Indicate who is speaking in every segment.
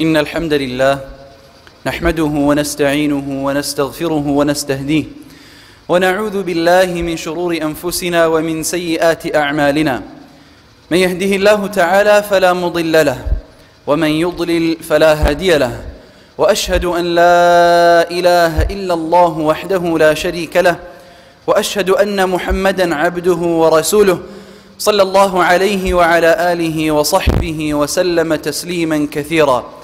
Speaker 1: إن الحمد لله نحمده ونستعينه ونستغفره ونستهديه ونعوذ بالله من شرور أنفسنا ومن سيئات أعمالنا. من يهده الله تعالى فلا مضل له ومن يضلل فلا هادي له. وأشهد أن لا إله إلا الله وحده لا شريك له وأشهد أن محمدا عبده ورسوله صلى الله عليه وعلى آله وصحبه وسلم تسليما كثيرا.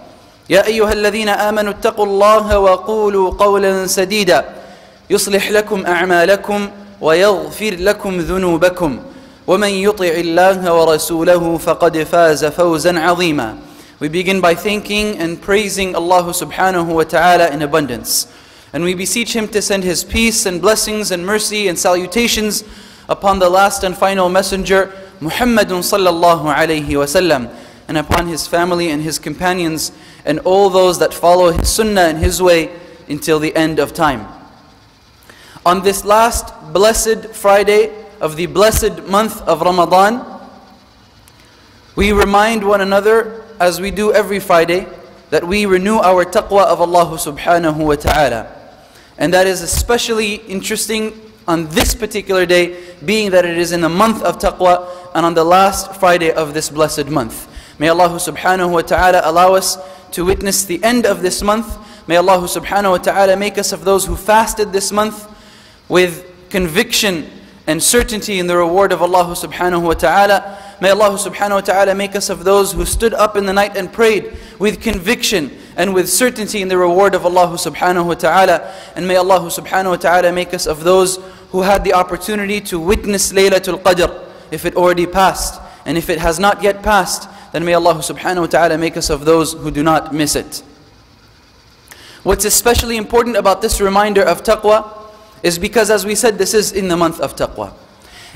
Speaker 1: يا أيها الذين آمنوا اتقوا الله وقولوا قولا سديدا يصلح لكم أعمالكم ويغفر لكم ذنوبكم ومن يطع الله ورسوله فقد فاز فوزا عظيما We begin by thanking and praising Allah subhanahu wa ta'ala in abundance. And we beseech Him to send His peace and blessings and mercy and salutations upon the last and final messenger, Muhammadun sallallahu alayhi wasallam, and upon his family and his companions and all those that follow his sunnah and his way until the end of time. On this last blessed Friday of the blessed month of Ramadan, we remind one another, as we do every Friday, that we renew our taqwa of Allah subhanahu wa ta'ala. And that is especially interesting on this particular day, being that it is in the month of taqwa and on the last Friday of this blessed month. May Allah subhanahu wa ta'ala allow us to witness the end of this month. May Allah subhanahu wa ta'ala make us of those who fasted this month with conviction and certainty in the reward of Allah subhanahu wa ta'ala. May Allah subhanahu wa ta'ala make us of those who stood up in the night and prayed with conviction and with certainty in the reward of Allah subhanahu wa ta'ala. And may Allah subhanahu wa ta'ala make us of those who had the opportunity to witness Laylatul Qadr if it already passed. And if it has not yet passed, then may Allah subhanahu wa ta'ala make us of those who do not miss it. What's especially important about this reminder of taqwa is because as we said, this is in the month of taqwa.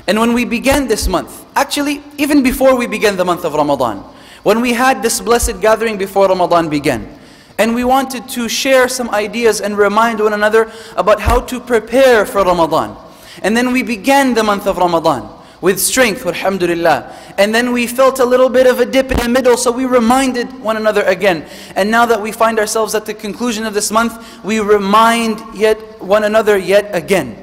Speaker 1: And when we began this month, actually, even before we began the month of Ramadan, when we had this blessed gathering before Ramadan began, and we wanted to share some ideas and remind one another about how to prepare for Ramadan. And then we began the month of Ramadan with strength, alhamdulillah. And then we felt a little bit of a dip in the middle, so we reminded one another again. And now that we find ourselves at the conclusion of this month, we remind yet one another yet again.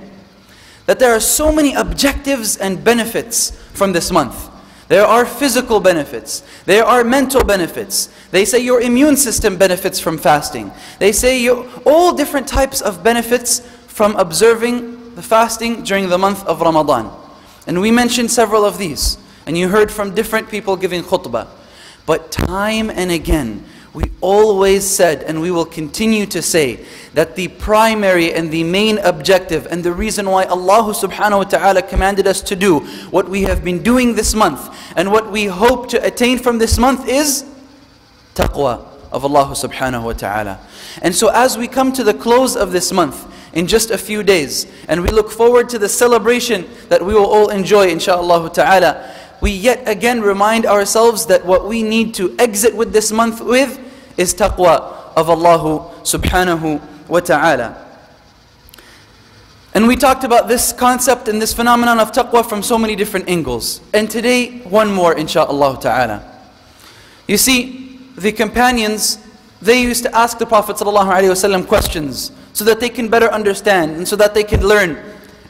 Speaker 1: That there are so many objectives and benefits from this month. There are physical benefits. There are mental benefits. They say your immune system benefits from fasting. They say you, all different types of benefits from observing the fasting during the month of Ramadan. And we mentioned several of these. And you heard from different people giving khutbah. But time and again, we always said, and we will continue to say, that the primary and the main objective and the reason why Allah subhanahu wa ta'ala commanded us to do what we have been doing this month and what we hope to attain from this month is taqwa of Allah subhanahu wa ta'ala. And so as we come to the close of this month, in just a few days, and we look forward to the celebration that we will all enjoy, inshaAllah ta'ala, we yet again remind ourselves that what we need to exit with this month with is taqwa of Allah subhanahu wa ta'ala. And we talked about this concept and this phenomenon of taqwa from so many different angles. And today, one more, insha'Allah ta'ala. You see, the companions, they used to ask the Prophet ﷺ questions so that they can better understand and so that they can learn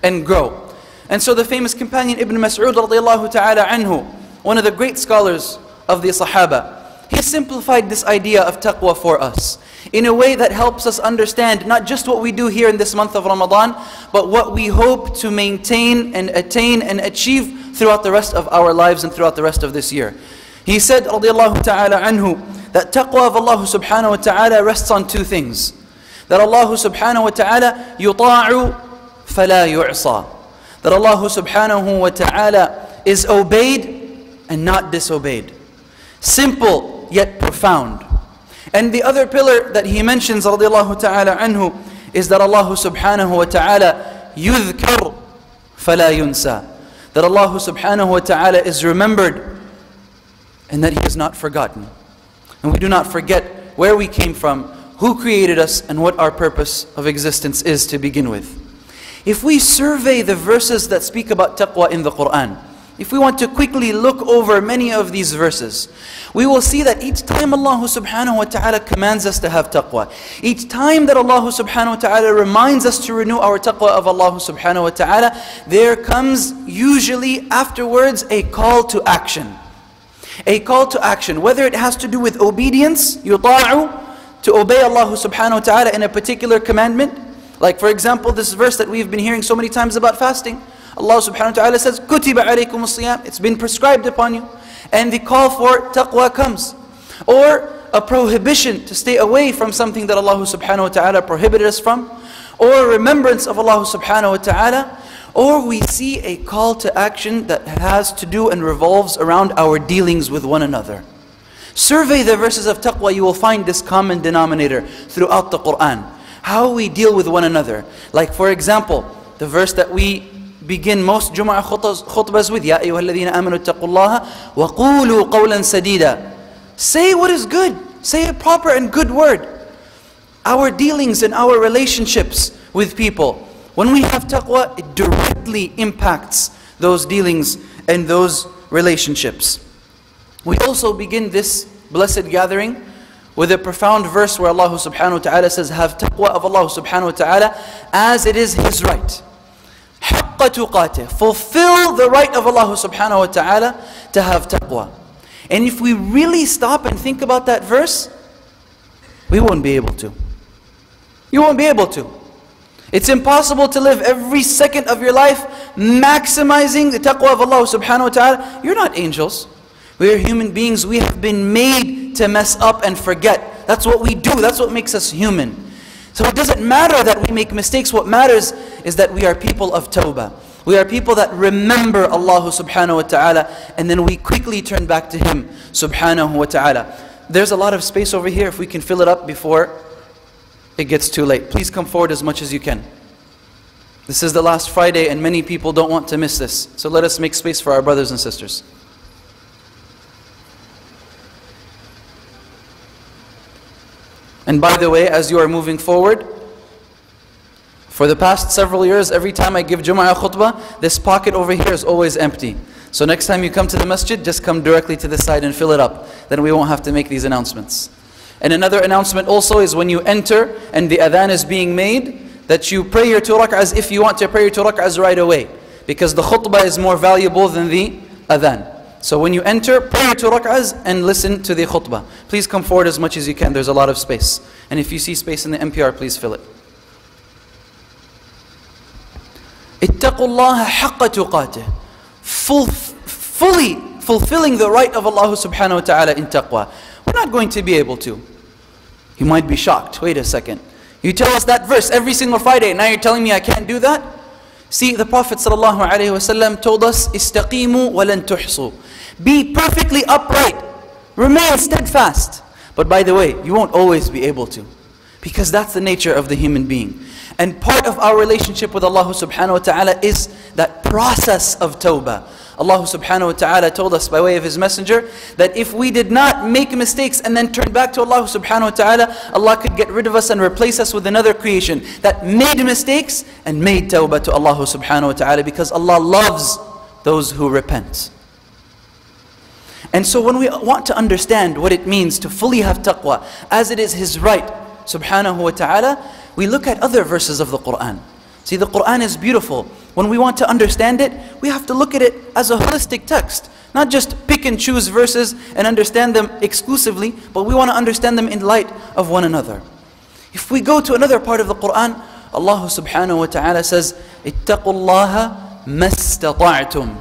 Speaker 1: and grow. And so the famous companion Ibn Mas'ud anhu, one of the great scholars of the Sahaba, he simplified this idea of taqwa for us in a way that helps us understand not just what we do here in this month of Ramadan, but what we hope to maintain and attain and achieve throughout the rest of our lives and throughout the rest of this year. He said, radiallahu ta'ala anhu, that taqwa of Allah subhanahu wa ta'ala rests on two things. That Allah subhanahu wa ta'ala yuta'u fala yu'sa. That Allah subhanahu wa ta'ala is obeyed and not disobeyed. Simple yet profound. And the other pillar that he mentions radiallahu ta'ala anhu is that Allah subhanahu wa ta'ala yudhkar fala yunsa. That Allah subhanahu wa ta'ala is remembered and that He is not forgotten. And we do not forget where we came from, who created us, and what our purpose of existence is to begin with. If we survey the verses that speak about taqwa in the Quran, if we want to quickly look over many of these verses, we will see that each time Allah subhanahu wa ta'ala commands us to have taqwa, each time that Allah subhanahu wa ta'ala reminds us to renew our taqwa of Allah subhanahu wa ta'ala, there comes usually afterwards a call to action. A call to action, whether it has to do with obedience, yuta'u, to obey Allah subhanahu wa ta'ala in a particular commandment. Like for example, this verse that we've been hearing so many times about fasting. Allah subhanahu wa ta'ala says, Kutiba alaykum siyam. It's been prescribed upon you. And the call for taqwa comes. Or a prohibition to stay away from something that Allah subhanahu wa ta'ala prohibited us from. Or remembrance of Allah subhanahu wa ta'ala. Or we see a call to action that has to do and revolves around our dealings with one another. Survey the verses of taqwa, you will find this common denominator throughout the Quran. How we deal with one another. Like for example, the verse that we begin most Jum'ah khutbahs with, amanu taqullaha wa qulu qawlan sadida. Say what is good. Say a proper and good word. Our dealings and our relationships with people. When we have taqwa, it directly impacts those dealings and those relationships. We also begin this blessed gathering with a profound verse where Allah subhanahu wa ta'ala says, Have taqwa of Allah subhanahu wa ta'ala as it is His right. Fulfill the right of Allah subhanahu wa ta'ala to have taqwa. And if we really stop and think about that verse, we won't be able to. You won't be able to. It's impossible to live every second of your life maximizing the taqwa of Allah subhanahu wa ta'ala. You're not angels. We are human beings. We have been made to mess up and forget. That's what we do. That's what makes us human. So it doesn't matter that we make mistakes. What matters is that we are people of tawbah. We are people that remember Allah subhanahu wa ta'ala and then we quickly turn back to Him subhanahu wa ta'ala. There's a lot of space over here if we can fill it up before it gets too late. Please come forward as much as you can. This is the last Friday and many people don't want to miss this. So let us make space for our brothers and sisters. And by the way, as you are moving forward, for the past several years, every time I give Jum'ah khutbah, this pocket over here is always empty. So next time you come to the masjid, just come directly to the side and fill it up. Then we won't have to make these announcements. And another announcement also is when you enter and the adhan is being made, that you pray your two rak'ahs if you want to pray your two rak'ahs right away. Because the khutbah is more valuable than the adhan. So when you enter, pray your two rak'ahs and listen to the khutbah. Please come forward as much as you can. There's a lot of space. And if you see space in the MPR, please fill it. اتقوا الله حق تقاته Full, fully fulfilling the right of Allah subhanahu wa ta'ala in taqwa. We're not going to be able to. You might be shocked. Wait a second. You tell us that verse every single Friday. Now you're telling me I can't do that? See, the Prophet ﷺ told us, "Istaqimu walan tuhsu." Be perfectly upright. Remain steadfast. But by the way, you won't always be able to. Because that's the nature of the human being. And part of our relationship with Allah subhanahu wa ta'ala is that process of tawbah. Allah subhanahu wa ta'ala told us by way of His Messenger that if we did not make mistakes and then turn back to Allah subhanahu wa ta'ala, Allah could get rid of us and replace us with another creation that made mistakes and made tawbah to Allah subhanahu wa ta'ala because Allah loves those who repent. And so when we want to understand what it means to fully have taqwa, as it is His right, subhanahu wa ta'ala, we look at other verses of the Quran. See, the Quran is beautiful. When we want to understand it, we have to look at it as a holistic text. Not just pick and choose verses and understand them exclusively, but we want to understand them in light of one another. If we go to another part of the Quran, Allah subhanahu wa ta'ala says, اتقوا الله ما استطعتم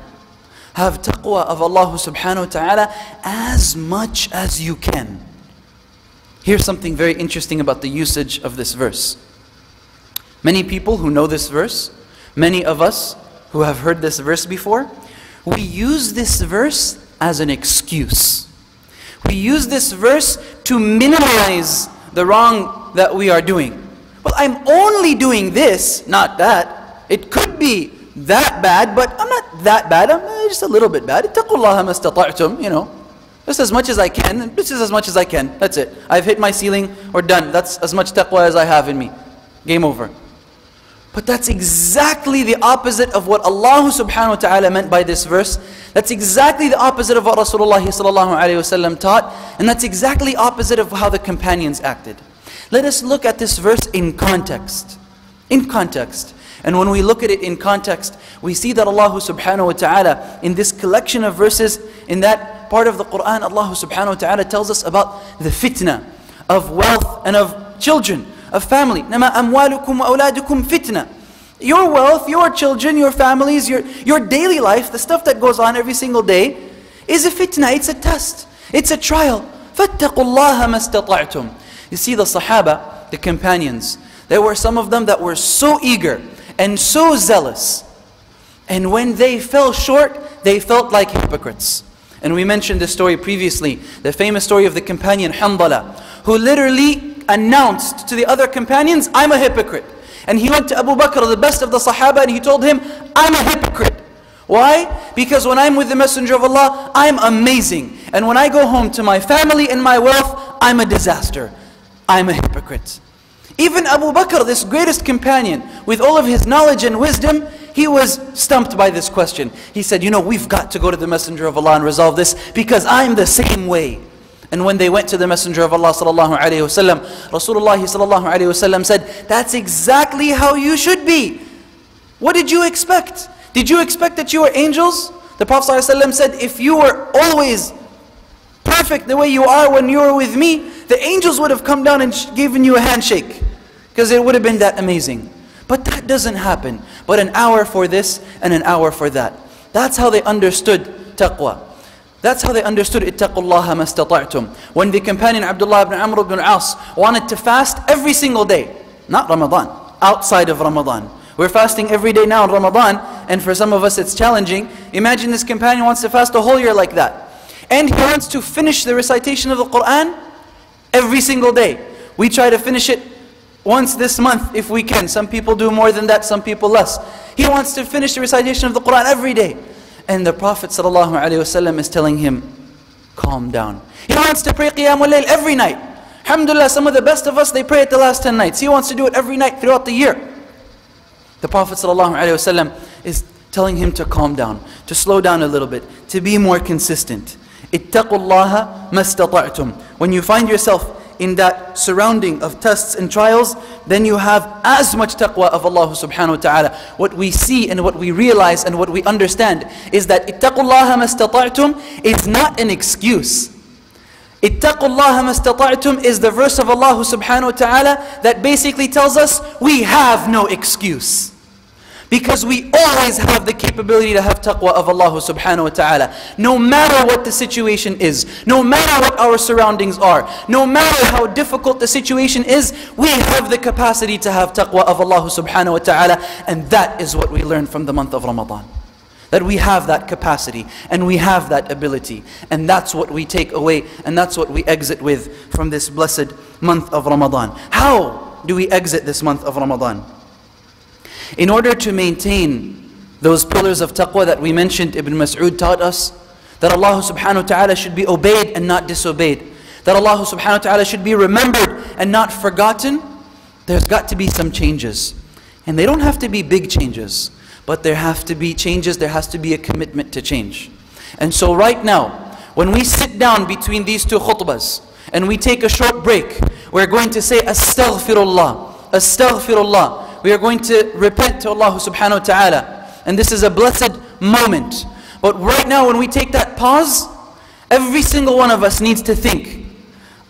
Speaker 1: have taqwa of Allah subhanahu wa ta'ala as much as you can. Here's something very interesting about the usage of this verse. Many people who know this verse, many of us who have heard this verse before, we use this verse as an excuse. We use this verse to minimize the wrong that we are doing. Well, I'm only doing this, not that. It could be that bad, but I'm not that bad. I'm uh, just a little bit bad. you know. Just as much as I can. This is as much as I can. That's it. I've hit my ceiling or done. That's as much taqwa as I have in me. Game over. But that's exactly the opposite of what Allah subhanahu wa ta'ala meant by this verse. That's exactly the opposite of what Rasulullah sallallahu alayhi wasallam taught. And that's exactly opposite of how the companions acted. Let us look at this verse in context. In context. And when we look at it in context, we see that Allah subhanahu wa ta'ala, in this collection of verses, in that part of the Quran, Allah subhanahu wa ta'ala tells us about the fitna of wealth and of children, of family. نما أموالكم فتنة. Your wealth, your children, your families, your, your daily life, the stuff that goes on every single day, is a fitna, it's a test, it's a trial. اسْتَطَعْتُمْ You see the Sahaba, the companions, there were some of them that were so eager and so zealous. And when they fell short, they felt like hypocrites. And we mentioned this story previously, the famous story of the companion Hanzala, who literally announced to the other companions, I'm a hypocrite. And he went to Abu Bakr, the best of the Sahaba, and he told him, I'm a hypocrite. Why? Because when I'm with the Messenger of Allah, I'm amazing. And when I go home to my family and my wealth, I'm a disaster. I'm a hypocrite. Even Abu Bakr, this greatest companion, with all of his knowledge and wisdom, he was stumped by this question. He said, You know, we've got to go to the Messenger of Allah and resolve this because I'm the same way. And when they went to the Messenger of Allah sallallahu alaihi wasallam, Rasulullah sallallahu alaihi wasallam said, "That's exactly how you should be." What did you expect? Did you expect that you were angels? The Prophet ﷺ said, "If you were always perfect the way you are when you were with me, the angels would have come down and given you a handshake, because it would have been that amazing." But that doesn't happen. But an hour for this and an hour for that. That's how they understood taqwa. That's how they understood ittaqullaha mastata'tum. When the companion Abdullah ibn Amr ibn al-As wanted to fast every single day, not Ramadan, outside of Ramadan. We're fasting every day now in Ramadan, and for some of us it's challenging. Imagine this companion wants to fast a whole year like that. And he wants to finish the recitation of the Quran every single day. We try to finish it once this month if we can. Some people do more than that, some people less. He wants to finish the recitation of the Quran every day. And the Prophet ﷺ is telling him, calm down. He wants to pray Qiyamul Layl every night. Alhamdulillah, some of the best of us, they pray it the last 10 nights. He wants to do it every night throughout the year. The Prophet ﷺ is telling him to calm down, to slow down a little bit, to be more consistent. اتقوا الله ما استطعتم. When you find yourself in that surrounding of tests and trials, then you have as much taqwa of Allah subhanahu wa ta'ala. What we see and what we realize and what we understand is that ittaqullaha mastata'tum is not an excuse. Ittaqullaha mastata'tum is the verse of Allah subhanahu wa ta'ala that basically tells us we have no excuse. Because we always have the capability to have taqwa of Allah subhanahu wa ta'ala. No matter what the situation is, no matter what our surroundings are, no matter how difficult the situation is, we have the capacity to have taqwa of Allah subhanahu wa ta'ala. And that is what we learn from the month of Ramadan. That we have that capacity and we have that ability. And that's what we take away and that's what we exit with from this blessed month of Ramadan. How do we exit this month of Ramadan? In order to maintain those pillars of taqwa that we mentioned, Ibn Mas'ud taught us that Allah subhanahu wa ta'ala should be obeyed and not disobeyed. That Allah subhanahu wa ta'ala should be remembered and not forgotten. There's got to be some changes. And they don't have to be big changes, but there have to be changes, there has to be a commitment to change. And so right now, when we sit down between these two khutbahs and we take a short break, we're going to say astaghfirullah, astaghfirullah we are going to repent to Allah subhanahu wa ta'ala. And this is a blessed moment. But right now, when we take that pause, every single one of us needs to think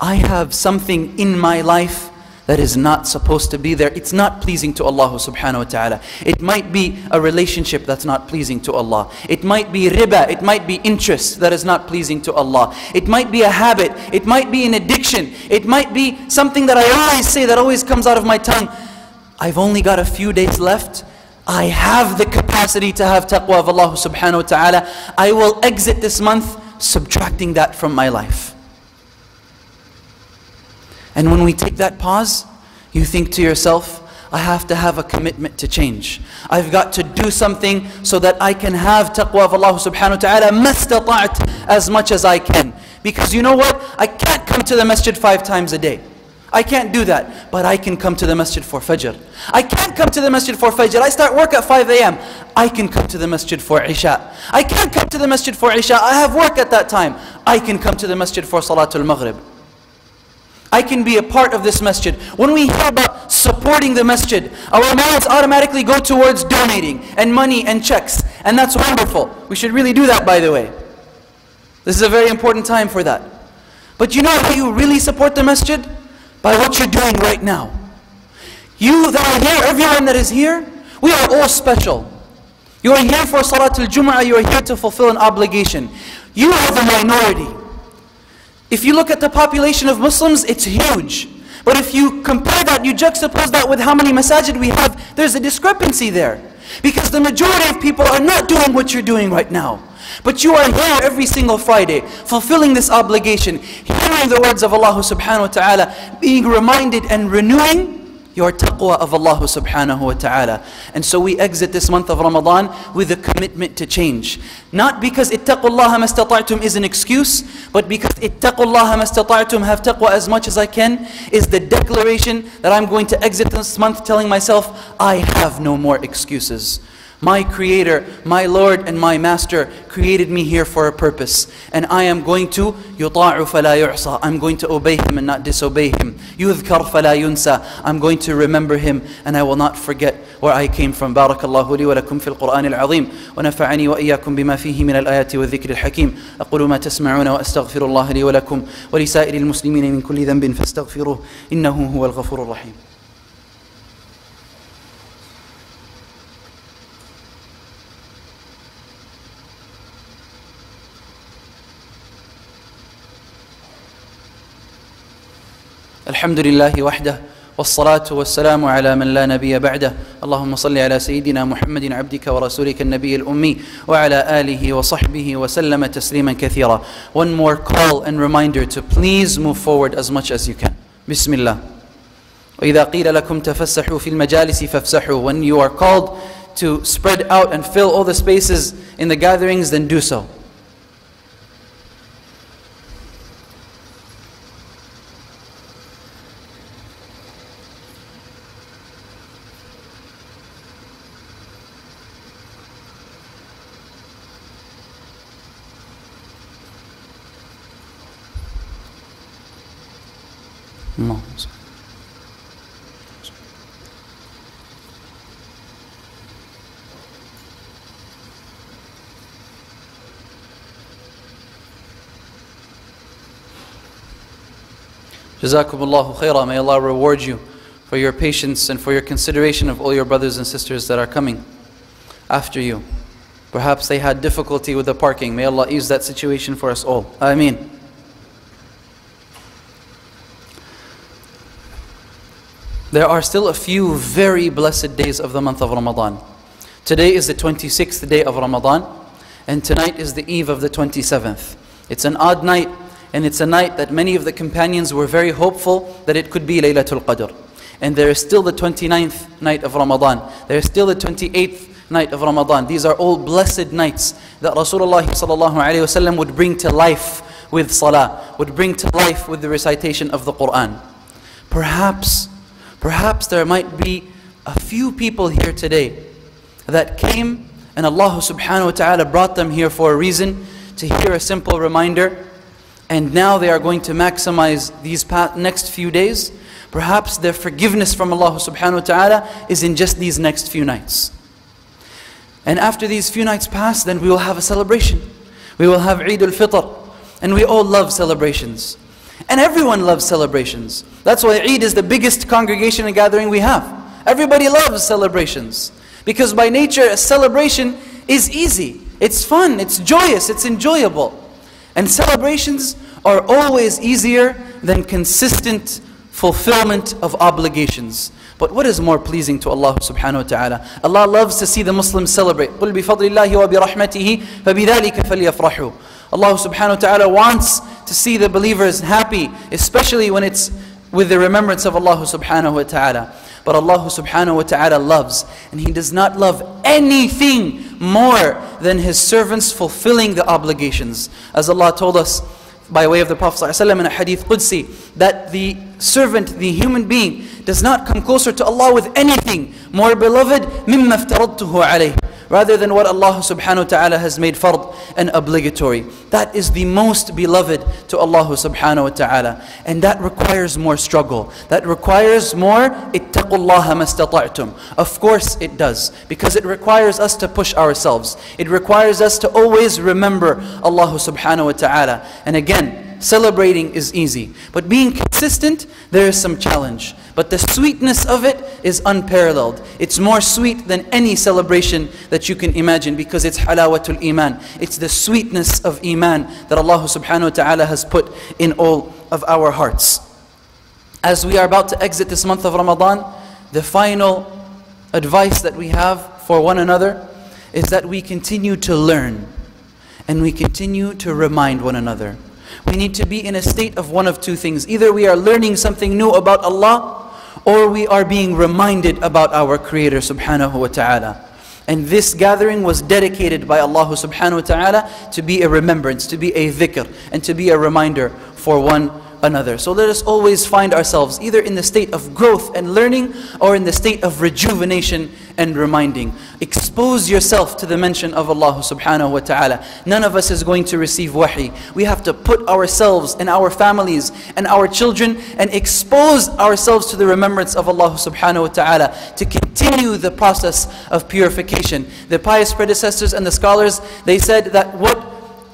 Speaker 1: I have something in my life that is not supposed to be there. It's not pleasing to Allah subhanahu wa ta'ala. It might be a relationship that's not pleasing to Allah. It might be riba, it might be interest that is not pleasing to Allah. It might be a habit, it might be an addiction, it might be something that I always say that always comes out of my tongue. I've only got a few days left. I have the capacity to have taqwa of Allah subhanahu wa ta'ala. I will exit this month subtracting that from my life. And when we take that pause, You think to yourself, I have to have a commitment to change. I've got to do something so that I can have taqwa of Allah subhanahu wa ta'ala as much as I can. Because you know what? I can't come to the masjid five times a day. I can't do that. But I can come to the masjid for Fajr. I can't come to the masjid for Fajr. I start work at 5 a.m. I can come to the masjid for Isha. I can't come to the masjid for Isha. I have work at that time. I can come to the masjid for Salatul Maghrib. I can be a part of this masjid. When we hear about supporting the masjid, our minds automatically go towards donating and money and checks. And that's wonderful. We should really do that, by the way. This is a very important time for that. But you know how you really support the masjid? By what you're doing right now. You that are here, everyone that is here, we are all special. You are here for Salatul Jum'ah, you are here to fulfill an obligation. You are the minority. If you look at the population of Muslims, it's huge. But if you compare that, you juxtapose that with how many masajid we have, there's a discrepancy there. Because the majority of people are not doing what you're doing right now. But you are here every single Friday, fulfilling this obligation, hearing the words of Allah subhanahu wa ta'ala, being reminded and renewing your taqwa of Allah subhanahu wa ta'ala. And so we exit this month of Ramadan with a commitment to change. Not because ittaqullaha mastata'tum is an excuse, but because ittaqullaha mastata'tum have taqwa as much as I can is the declaration that I'm going to exit this month telling myself, I have no more excuses. My Creator, my Lord and my Master created me here for a purpose. And I am going to يطاع فلا يعصى. I'm going to obey Him and not disobey Him. يذكر فلا ينسى. I'm going to remember Him and I will not forget where I came from. بارك الله لي ولكم في القرآن العظيم ونفعني وإياكم بما فيه من الآيات والذكر الحكيم أقول ما تسمعون وأستغفر الله لي ولكم ولسائر المسلمين من كل ذنب فاستغفروه إنه هو الغفور الرحيم الحمد لله وحده والصلاة والسلام على من لا نبي بعده اللهم صل على سيدنا محمد عبدك ورسولك النبي الأمي وعلى آله وصحبه وسلم تسليما كثيرا One more call and reminder to please move forward as much as you can بسم الله وإذا قيل لكم تفسحوا في المجالس فافسحوا When you are called to spread out and fill all the spaces in the gatherings then do so moans. Jazakumullahu khairah. May Allah reward you for your patience and for your consideration of all your brothers and sisters that are coming after you. Perhaps they had difficulty with the parking. May Allah ease that situation for us all. Ameen. There are still a few very blessed days of the month of Ramadan. Today is the 26th day of Ramadan, and tonight is the eve of the 27th. It's an odd night, and it's a night that many of the companions were very hopeful that it could be Laylatul Qadr. And there is still the 29th night of Ramadan. There is still the 28th night of Ramadan. These are all blessed nights that Rasulullah ﷺ would bring to life with salah, would bring to life with the recitation of the Quran. Perhaps Perhaps there might be a few people here today that came and Allah subhanahu wa ta'ala brought them here for a reason to hear a simple reminder and now they are going to maximize these next few days. Perhaps their forgiveness from Allah subhanahu wa ta'ala is in just these next few nights. And after these few nights pass, then we will have a celebration. We will have Eid al-Fitr. And we all love celebrations. And everyone loves celebrations. That's why Eid is the biggest congregation and gathering we have. Everybody loves celebrations. Because by nature, a celebration is easy. It's fun, it's joyous, it's enjoyable. And celebrations are always easier than consistent fulfillment of obligations. But what is more pleasing to Allah subhanahu wa ta'ala? Allah loves to see the Muslims celebrate. قُلْ بِفَضْلِ اللَّهِ وَبِرَحْمَتِهِ فَبِذَلِكَ فَلْيَفْرَحُوا Allah subhanahu wa ta'ala wants to see the believers happy, especially when it's with the remembrance of Allah subhanahu wa ta'ala. But Allah subhanahu wa ta'ala loves, and He does not love anything more than His servants fulfilling the obligations. As Allah told us by way of the Prophet ﷺ in a hadith Qudsi, that the servant, the human being, does not come closer to Allah with anything more beloved مِمَّا افْتَرَضْتُهُ عَلَيْهِ rather than what Allah subhanahu wa ta'ala has made fard and obligatory. That is the most beloved to Allah subhanahu wa ta'ala. And that requires more struggle. That requires more ittaqullaha mastata'tum. Of course it does, because it requires us to push ourselves. It requires us to always remember Allah subhanahu wa ta'ala. And again, Celebrating is easy. But being consistent, there is some challenge. But the sweetness of it is unparalleled. It's more sweet than any celebration that you can imagine because it's halawatul iman. It's the sweetness of iman that Allah subhanahu wa ta'ala has put in all of our hearts. As we are about to exit this month of Ramadan, the final advice that we have for one another is that we continue to learn and we continue to remind one another. We need to be in a state of one of two things. Either we are learning something new about Allah, or we are being reminded about our Creator subhanahu wa ta'ala. And this gathering was dedicated by Allah subhanahu wa ta'ala to be a remembrance, to be a dhikr, and to be a reminder for one another. So let us always find ourselves either in the state of growth and learning or in the state of rejuvenation and reminding. Expose yourself to the mention of Allah subhanahu wa ta'ala. None of us is going to receive wahi. We have to put ourselves and our families and our children and expose ourselves to the remembrance of Allah subhanahu wa ta'ala to continue the process of purification. The pious predecessors and the scholars, they said that what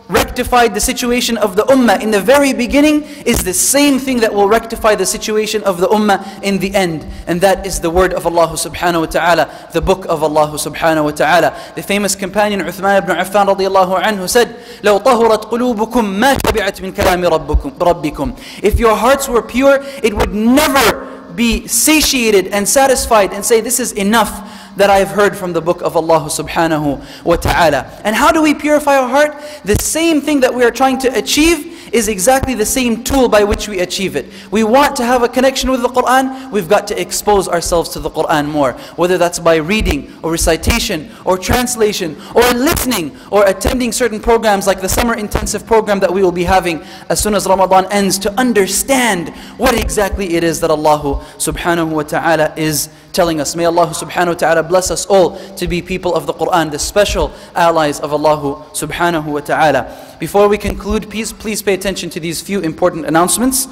Speaker 1: rectified the situation of the ummah in the very beginning is the same thing that will rectify the situation of the ummah in the end. And that is the word of Allah subhanahu wa ta'ala, the book of Allah subhanahu wa ta'ala. The famous companion Uthman ibn Affan radiallahu anhu said, لو طهرت قلوبكم ما شبعت من كلام ربكم, ربكم. If your hearts were pure, it would never be satiated and satisfied and say, this is enough that I've heard from the book of Allah subhanahu wa ta'ala. And how do we purify our heart? The same thing that we are trying to achieve is exactly the same tool by which we achieve it. We want to have a connection with the Quran, we've got to expose ourselves to the Quran more. Whether that's by reading, or recitation, or translation, or listening, or attending certain programs like the summer intensive program that we will be having as soon as Ramadan ends to understand what exactly it is that Allah subhanahu wa ta'ala is telling us. May Allah subhanahu wa ta'ala bless us all to be people of the Quran, the special allies of Allah subhanahu wa ta'ala. Before we conclude, please, please pay attention to these few important announcements.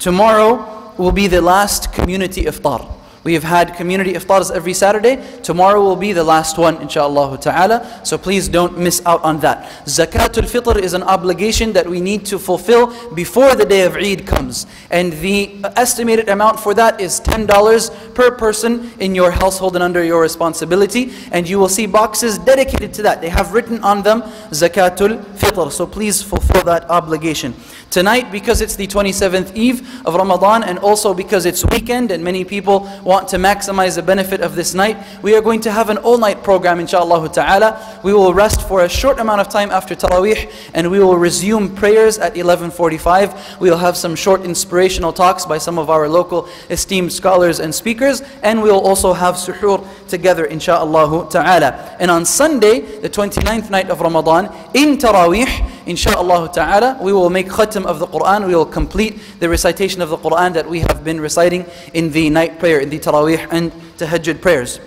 Speaker 1: Tomorrow will be the last community iftar. We have had community iftars every Saturday. Tomorrow will be the last one, inshaAllah ta'ala. So please don't miss out on that. Zakatul Fitr is an obligation that we need to fulfill before the day of Eid comes. And the estimated amount for that is $10 per person in your household and under your responsibility. And you will see boxes dedicated to that. They have written on them Zakatul Fitr. So please fulfill that obligation. Tonight, because it's the 27th Eve of Ramadan and also because it's weekend and many people want to maximize the benefit of this night, we are going to have an all-night program inshallah ta'ala. We will rest for a short amount of time after Taraweeh and we will resume prayers at 11.45. We will have some short inspirational talks by some of our local esteemed scholars and speakers and we will also have suhoor together inshallah ta'ala. And on Sunday, the 29th night of Ramadan, in Taraweeh, Insha'Allah ta'ala, we will make khatam of the Quran. We will complete the recitation of the Quran that we have been reciting in the night prayer, in the Taraweeh and Tahajjud prayers.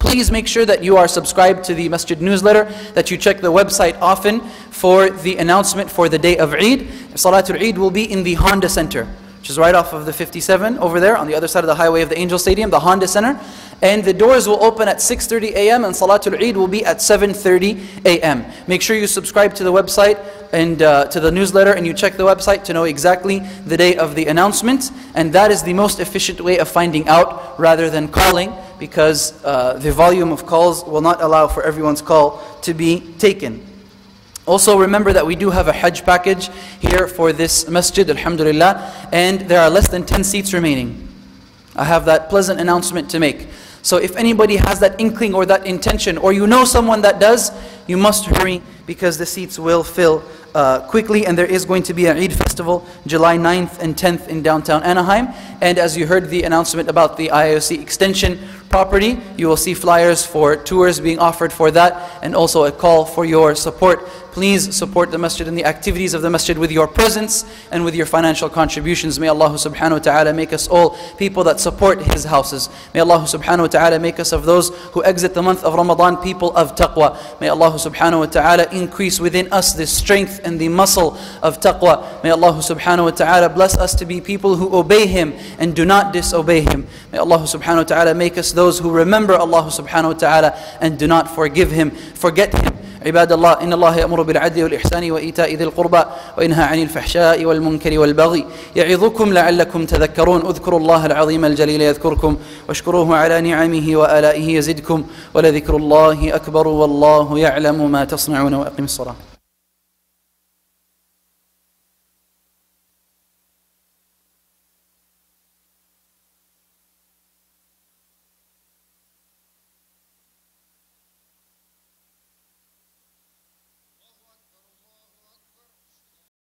Speaker 1: Please make sure that you are subscribed to the Masjid newsletter, that you check the website often for the announcement for the day of Eid. Salatul Eid will be in the Honda Center which is right off of the 57 over there on the other side of the highway of the Angel Stadium, the Honda Center. And the doors will open at 6.30 a.m. and Salatul Eid will be at 7.30 a.m. Make sure you subscribe to the website and uh, to the newsletter and you check the website to know exactly the day of the announcement. And that is the most efficient way of finding out rather than calling because uh, the volume of calls will not allow for everyone's call to be taken. Also remember that we do have a Hajj package here for this masjid, alhamdulillah, and there are less than 10 seats remaining. I have that pleasant announcement to make. So if anybody has that inkling or that intention, or you know someone that does, you must hurry because the seats will fill uh, quickly and there is going to be an Eid festival July 9th and 10th in downtown Anaheim. And as you heard the announcement about the IOC extension property, you will see flyers for tours being offered for that and also a call for your support. Please support the masjid and the activities of the masjid with your presence and with your financial contributions. May Allah subhanahu wa ta'ala make us all people that support His houses. May Allah subhanahu wa ta'ala make us of those who exit the month of Ramadan people of taqwa. May Allah subhanahu wa ta'ala increase within us the strength and the muscle of taqwa. May Allah subhanahu wa ta'ala bless us to be people who obey Him and do not disobey Him. May Allah subhanahu wa ta'ala make us those who remember Allah subhanahu wa ta'ala and do not forgive Him, forget Him. عباد الله إن الله يأمر بالعدل والإحسان وإيتاء ذي القربى وينهى عن الفحشاء والمنكر والبغي يعظكم لعلكم تذكرون. اذكروا الله العظيم الجليل يذكركم واشكروه على نعمه وآلائه يزدكم ولذكر الله أكبر والله يعلم ما تصنعون وأقم الصلاة.